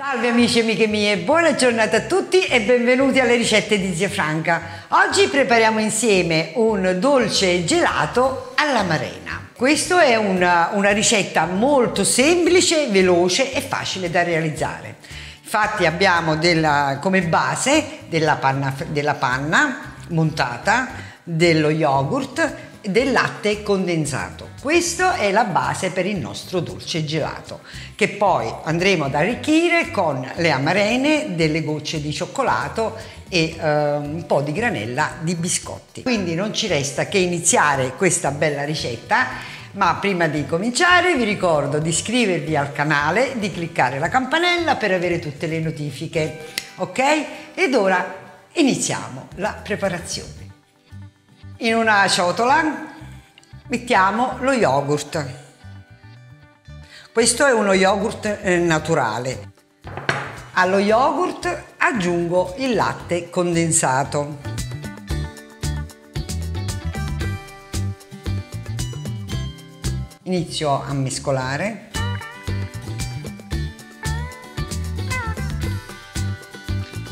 Salve amici e amiche mie, buona giornata a tutti e benvenuti alle ricette di Zia Franca. Oggi prepariamo insieme un dolce gelato alla marena. Questa è una, una ricetta molto semplice, veloce e facile da realizzare. Infatti abbiamo della, come base della panna, della panna montata, dello yogurt del latte condensato. Questa è la base per il nostro dolce gelato, che poi andremo ad arricchire con le amarene, delle gocce di cioccolato e eh, un po' di granella di biscotti. Quindi non ci resta che iniziare questa bella ricetta ma prima di cominciare vi ricordo di iscrivervi al canale, di cliccare la campanella per avere tutte le notifiche, ok? Ed ora iniziamo la preparazione. In una ciotola mettiamo lo yogurt. Questo è uno yogurt eh, naturale. Allo yogurt aggiungo il latte condensato. Inizio a mescolare.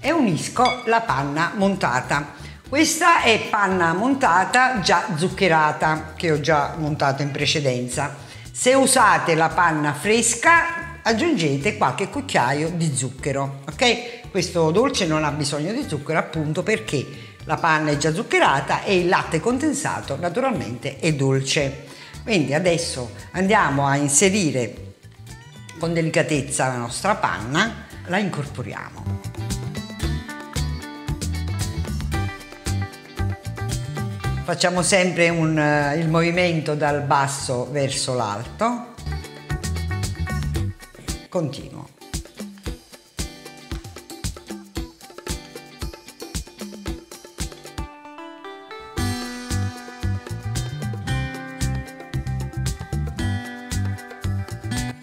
E unisco la panna montata. Questa è panna montata già zuccherata che ho già montato in precedenza. Se usate la panna fresca aggiungete qualche cucchiaio di zucchero, ok? Questo dolce non ha bisogno di zucchero appunto perché la panna è già zuccherata e il latte condensato naturalmente è dolce. Quindi adesso andiamo a inserire con delicatezza la nostra panna, la incorporiamo. Facciamo sempre un, uh, il movimento dal basso verso l'alto. Continuo.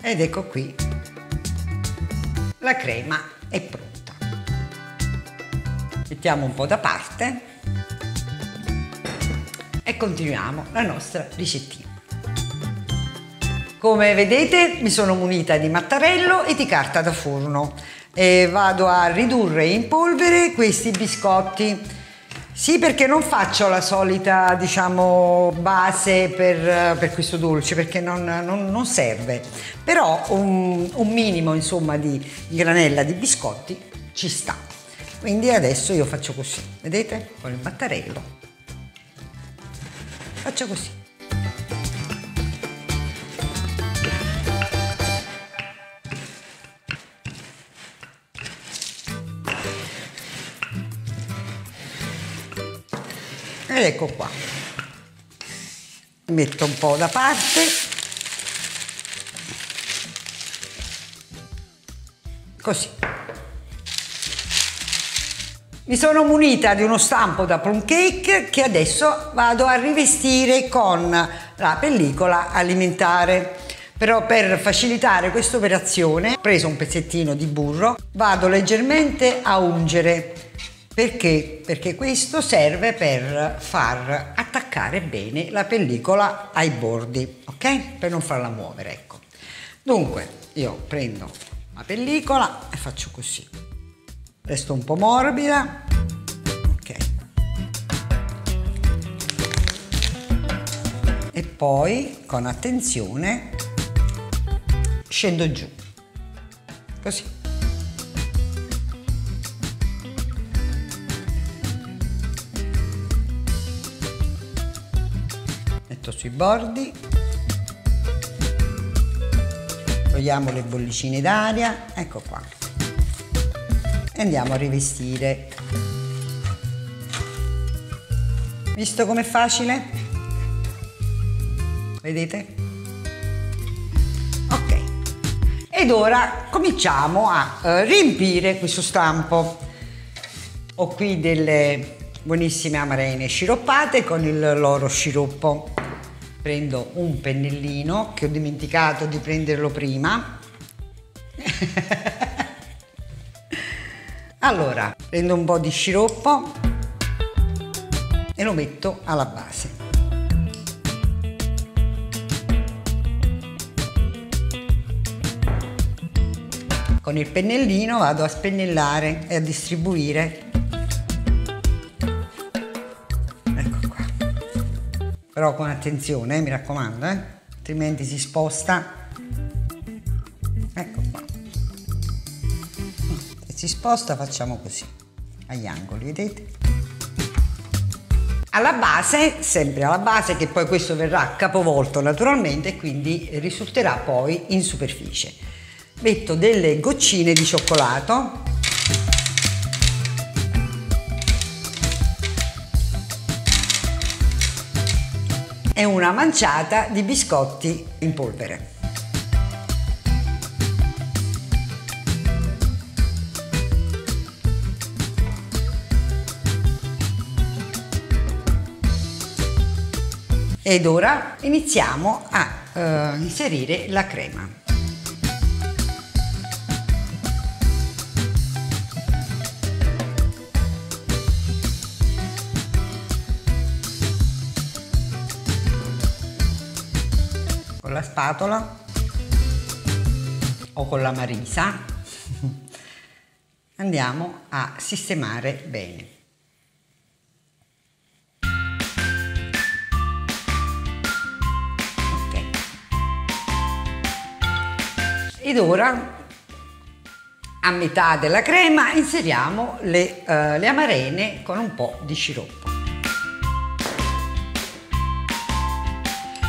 Ed ecco qui, la crema è pronta. Mettiamo un po' da parte e continuiamo la nostra ricettina. Come vedete mi sono munita di mattarello e di carta da forno e vado a ridurre in polvere questi biscotti. Sì, perché non faccio la solita, diciamo, base per, per questo dolce, perché non, non, non serve. Però un, un minimo, insomma, di, granella di biscotti ci sta. Quindi adesso io faccio così, vedete? Con il mattarello faccio così. Ed ecco qua. Metto un po' da parte. Così mi sono munita di uno stampo da plum cake che adesso vado a rivestire con la pellicola alimentare. Però per facilitare questa operazione ho preso un pezzettino di burro, vado leggermente a ungere. Perché? Perché questo serve per far attaccare bene la pellicola ai bordi, ok? Per non farla muovere, ecco. Dunque, io prendo la pellicola e faccio così resto un po' morbida. Ok. E poi con attenzione scendo giù. Così. Metto sui bordi. Togliamo le bollicine d'aria. Ecco qua e andiamo a rivestire. Visto com'è facile? Vedete? Ok. Ed ora cominciamo a eh, riempire questo stampo. Ho qui delle buonissime amarene sciroppate con il loro sciroppo. Prendo un pennellino che ho dimenticato di prenderlo prima. Allora, prendo un po' di sciroppo e lo metto alla base. con il pennellino vado a spennellare e a distribuire. Ecco qua. Però con attenzione, eh, mi raccomando, eh? altrimenti si sposta. Si sposta facciamo così, agli angoli, vedete? alla base, sempre alla base, che poi questo verrà capovolto naturalmente e quindi risulterà poi in superficie. Metto delle goccine di cioccolato. E una manciata di biscotti in polvere. Ed ora iniziamo a eh, inserire la crema. Con la spatola o con la marisa andiamo a sistemare bene. Ed ora a metà della crema inseriamo le, uh, le amarene con un po' di sciroppo.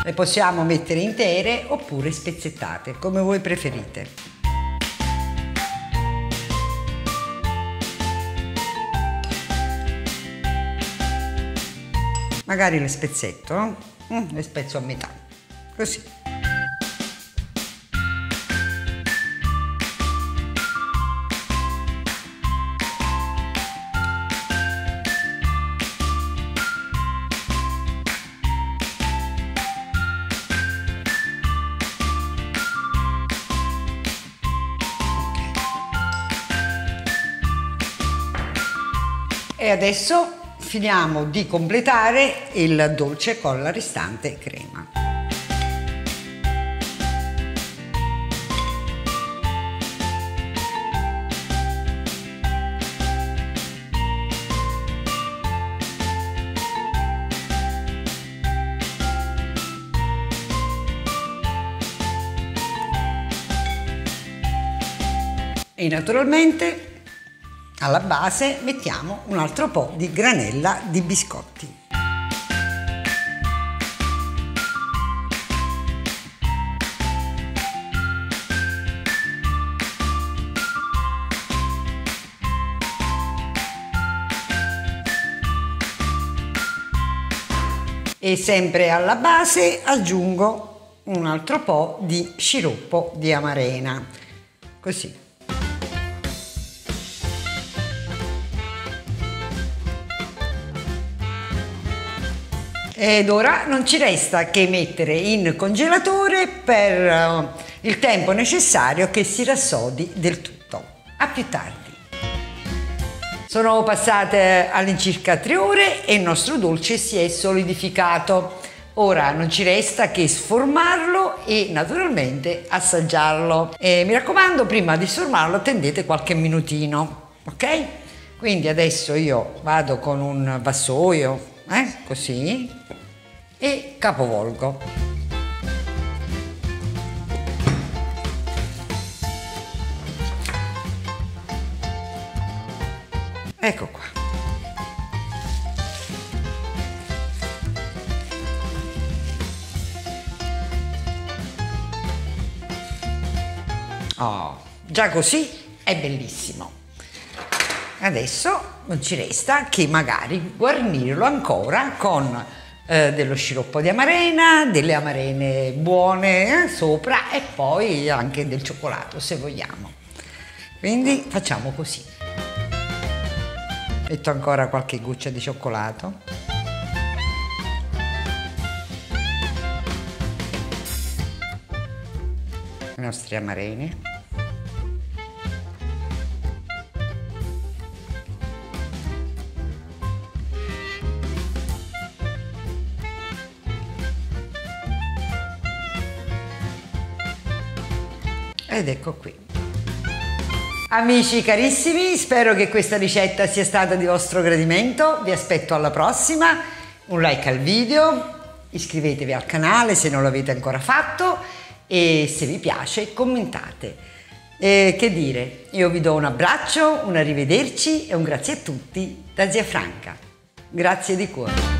Le possiamo mettere intere oppure spezzettate, come voi preferite. Magari le spezzetto, mm, le spezzo a metà, così. E adesso finiamo di completare il dolce con la restante crema. E naturalmente alla base mettiamo un altro po' di granella di biscotti. E sempre alla base aggiungo un altro po' di sciroppo di amarena, così. Ed ora non ci resta che mettere in congelatore per eh, il tempo necessario che si rassodi del tutto. A più tardi. Sono passate all'incirca tre ore e il nostro dolce si è solidificato. Ora non ci resta che sformarlo e naturalmente assaggiarlo. E mi raccomando, prima di sformarlo attendete qualche minutino, ok? Quindi adesso io vado con un vassoio eh? così, e capovolgo. Ecco qua. Oh, già così è bellissimo. Adesso non ci resta che magari guarnirlo ancora con eh, dello sciroppo di amarena, delle amarene buone eh, sopra e poi anche del cioccolato se vogliamo. Quindi facciamo così. Metto ancora qualche goccia di cioccolato. Le nostre amarene. Ed ecco qui Amici carissimi, spero che questa ricetta sia stata di vostro gradimento, vi aspetto alla prossima, un like al video, iscrivetevi al canale se non l'avete ancora fatto e se vi piace commentate. E che dire, io vi do un abbraccio, un arrivederci e un grazie a tutti da Zia Franca. Grazie di cuore.